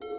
どうぞ。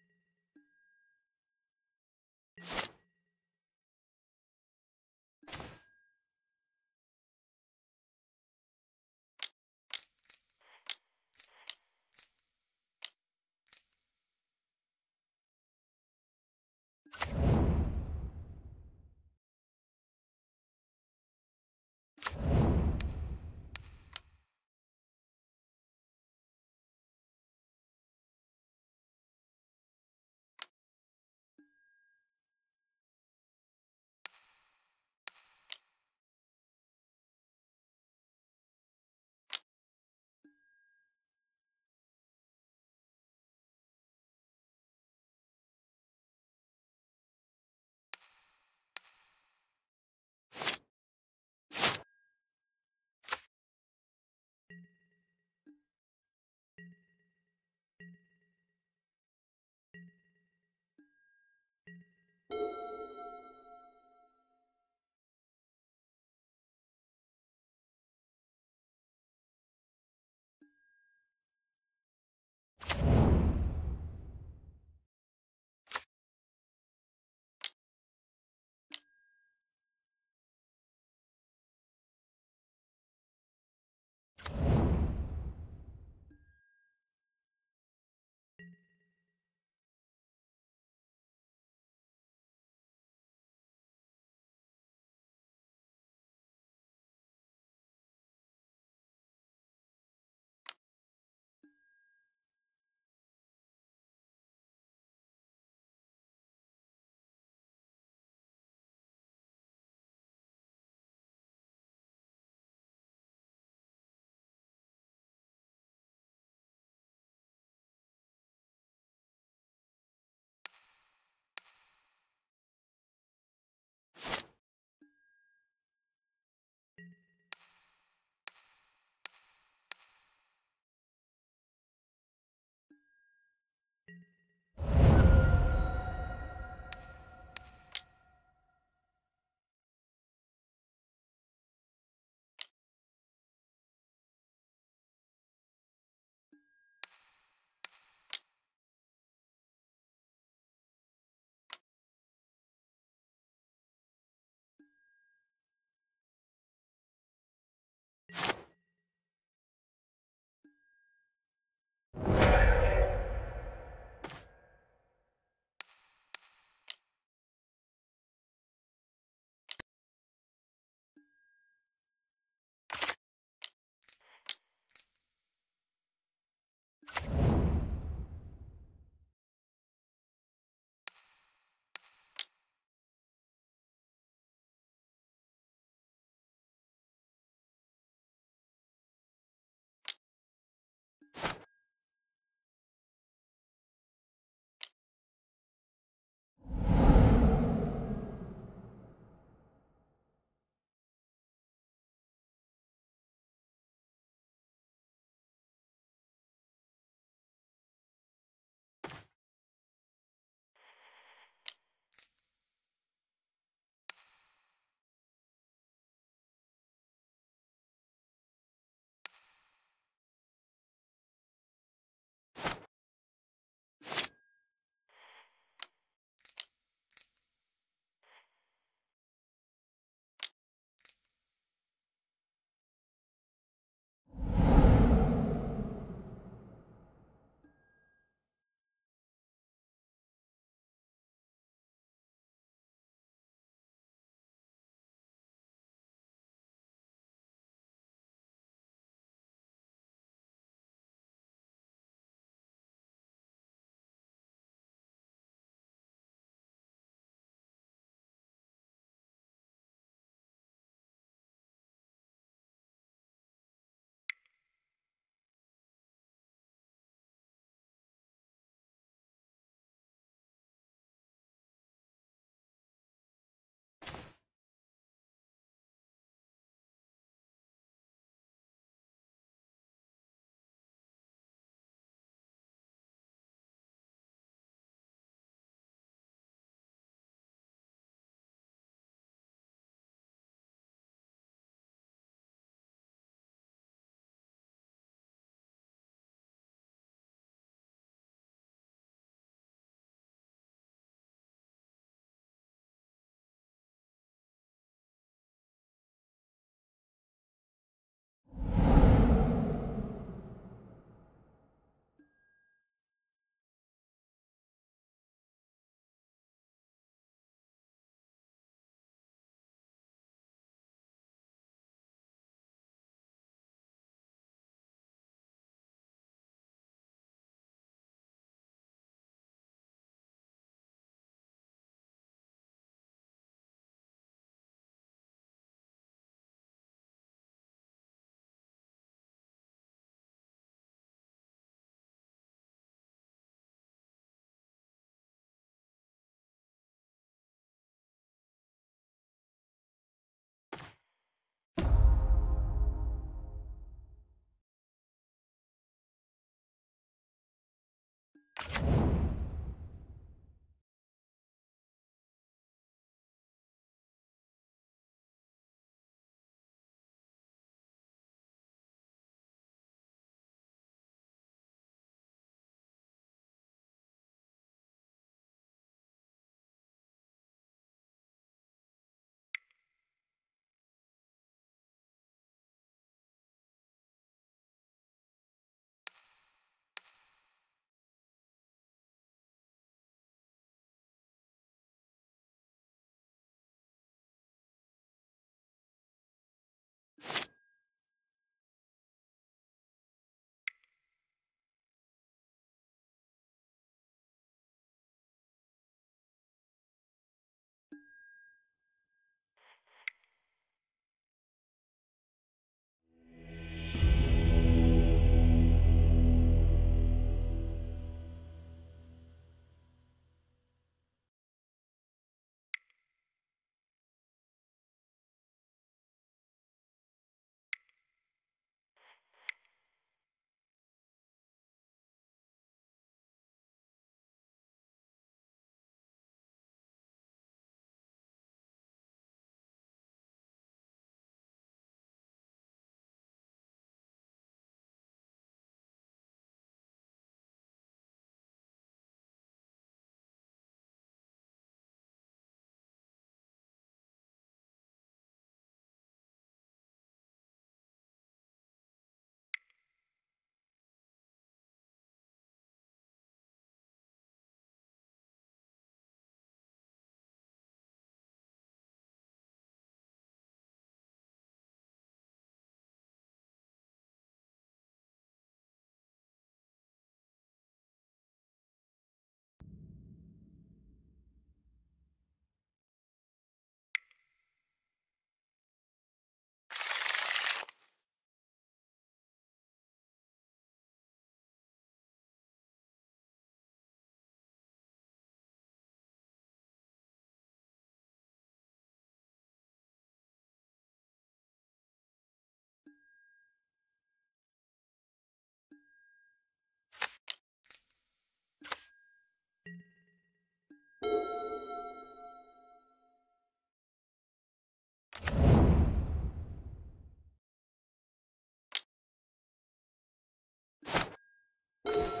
you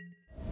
you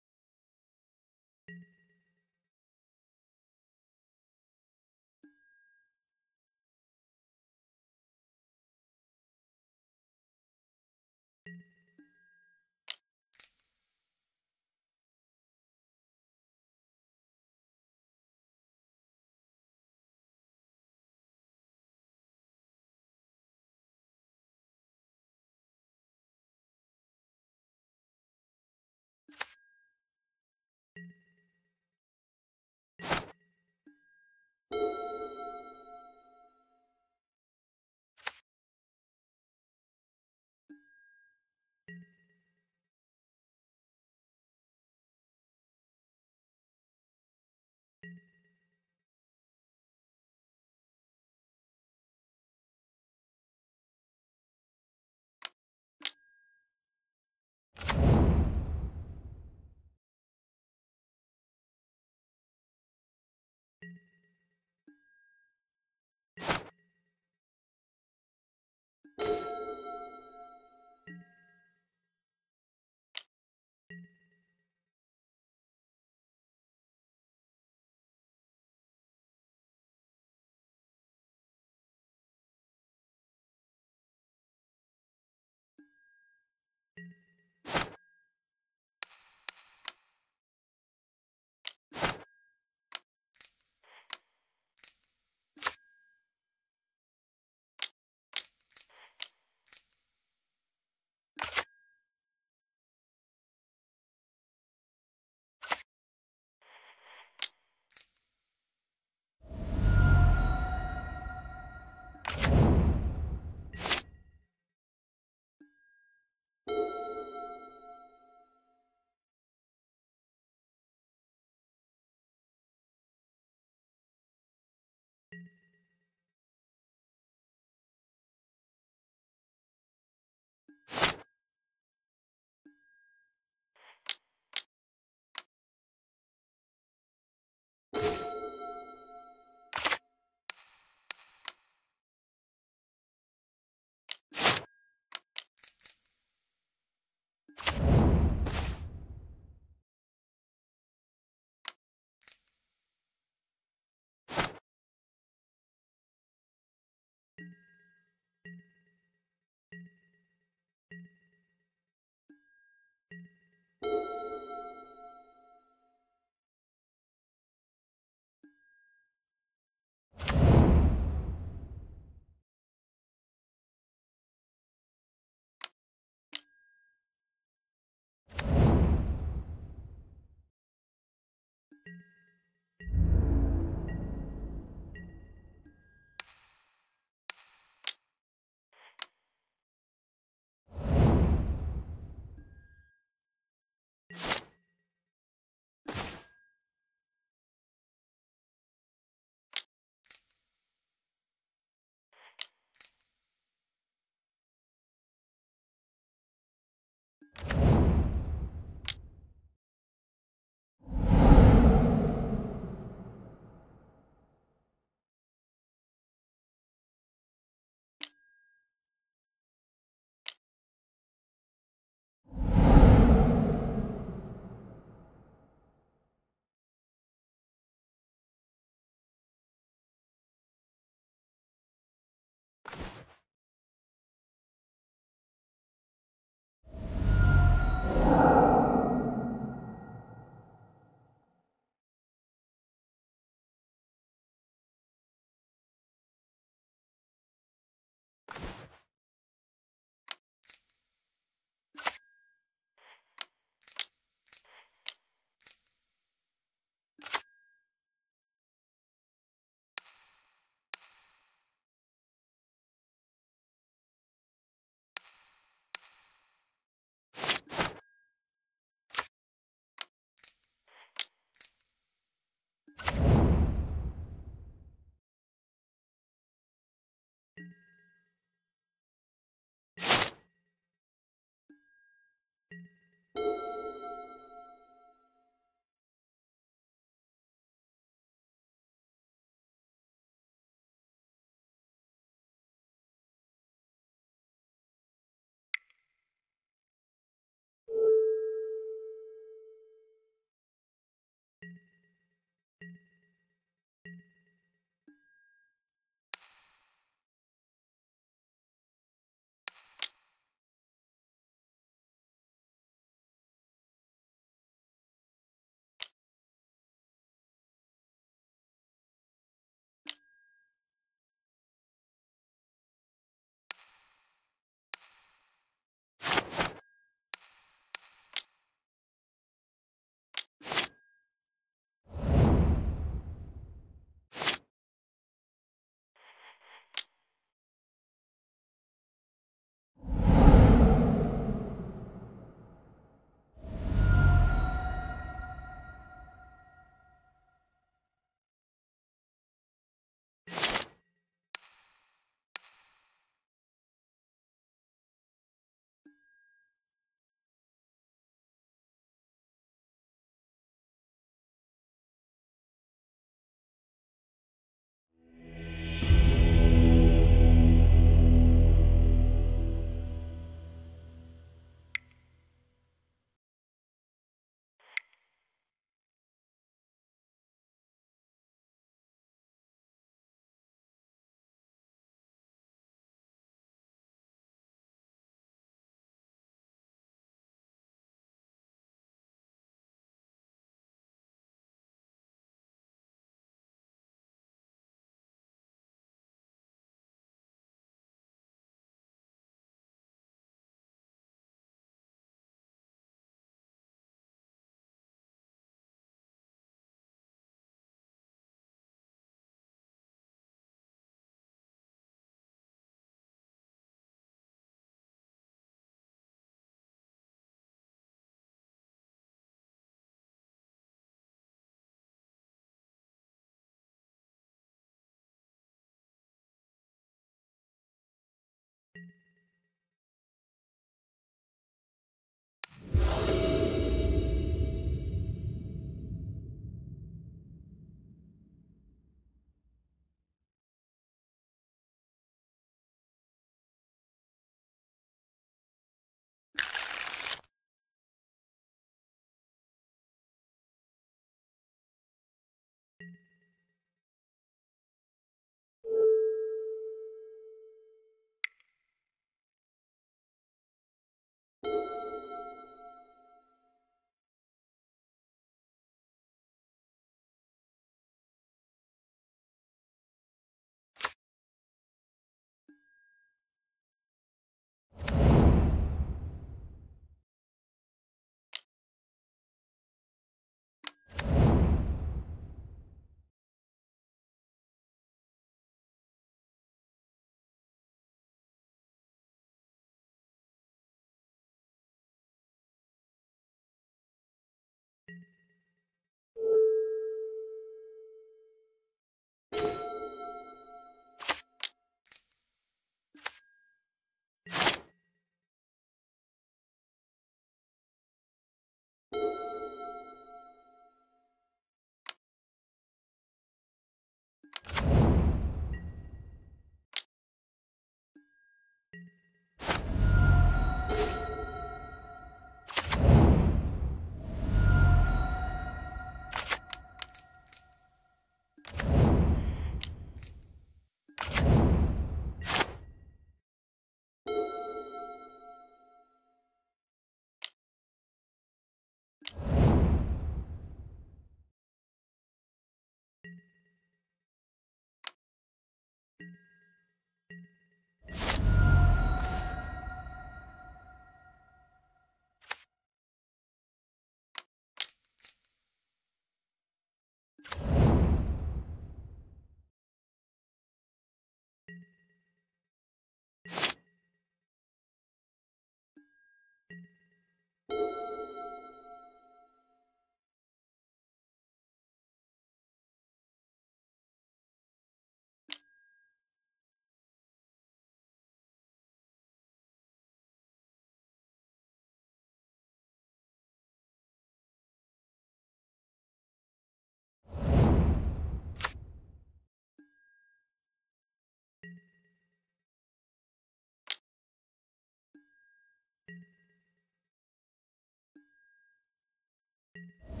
you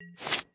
You